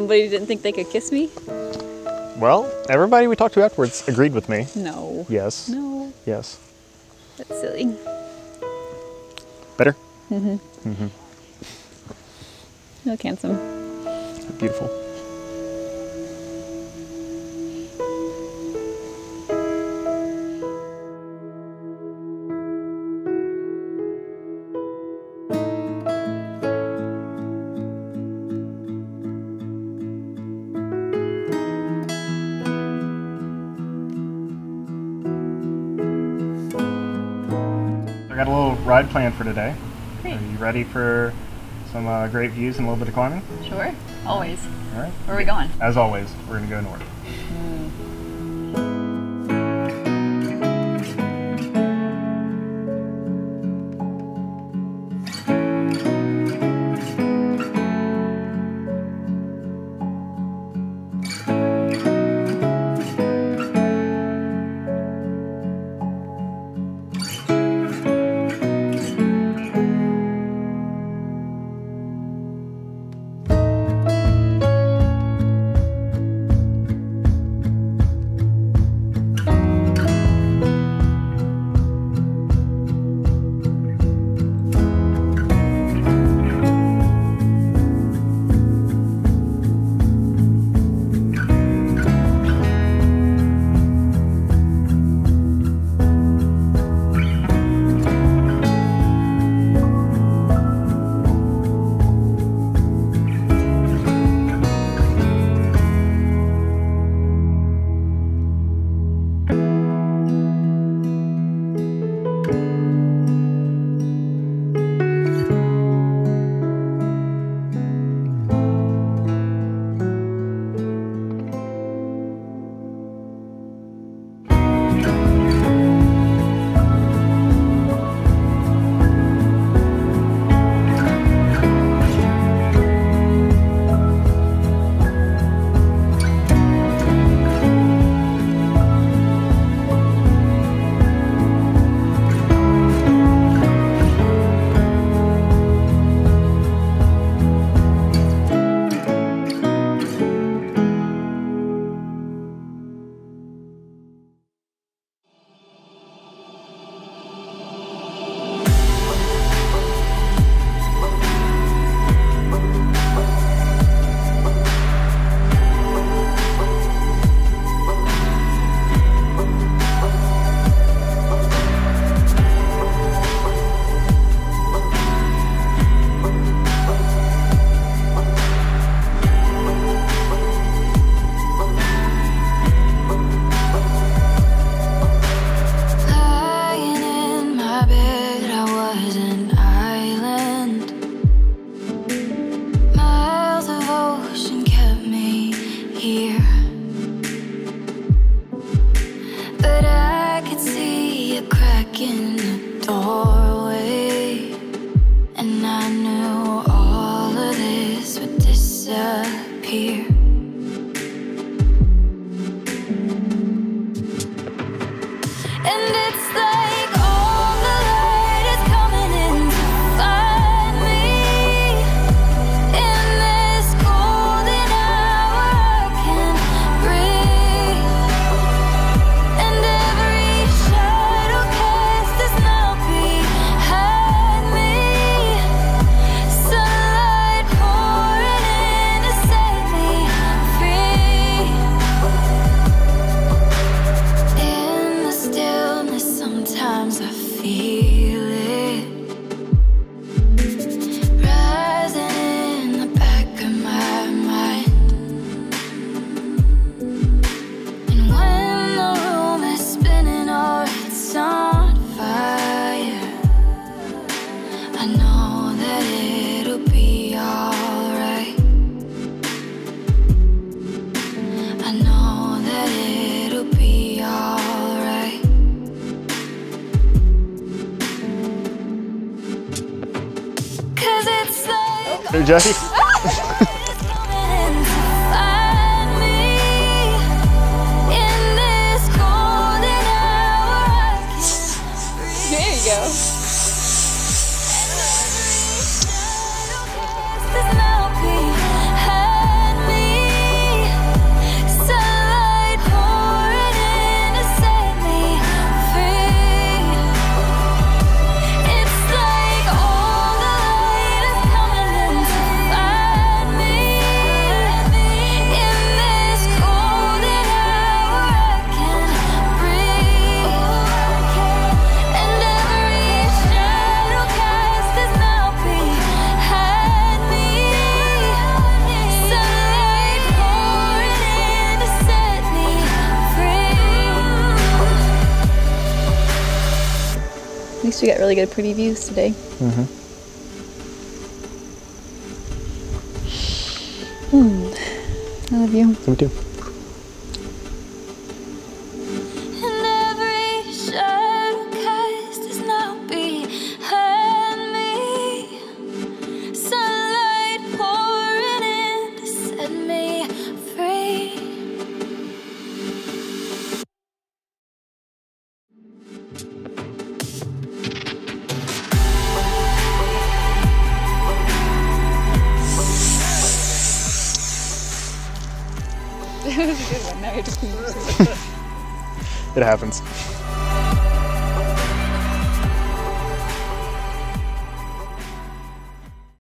somebody didn't think they could kiss me? Well, everybody we talked to afterwards agreed with me. No. Yes. No. Yes. That's silly. Better? Mm-hmm. Mm-hmm. You look handsome. Beautiful. Ride planned for today. Great. Are you ready for some uh, great views and a little bit of climbing? Sure. Always. All right. Where are we going? As always, we're going to go north. My bed, I was an island. Miles of ocean kept me here. But I could see a crack in the doorway. And I knew all of this would disappear. And Jesse. At least we got really good pretty views today. Mm-hmm. I love you. Me too. That was a good one. Now you have to clean yourself. It happens.